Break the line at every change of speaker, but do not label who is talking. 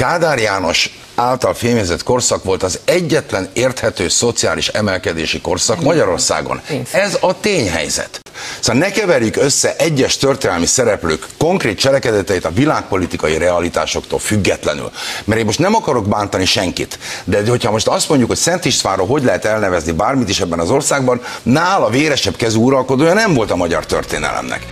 Kádár János által fémjezett korszak volt az egyetlen érthető szociális emelkedési korszak Magyarországon. Ez a tényhelyzet. Szóval ne keverjük össze egyes történelmi szereplők konkrét cselekedeteit a világpolitikai realitásoktól függetlenül. Mert én most nem akarok bántani senkit, de hogyha most azt mondjuk, hogy Szent Istvánról hogy lehet elnevezni bármit is ebben az országban, nála véresebb kezű uralkodója nem volt a magyar történelemnek.